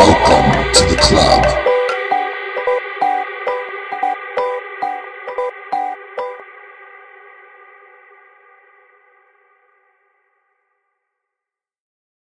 Welcome to the club.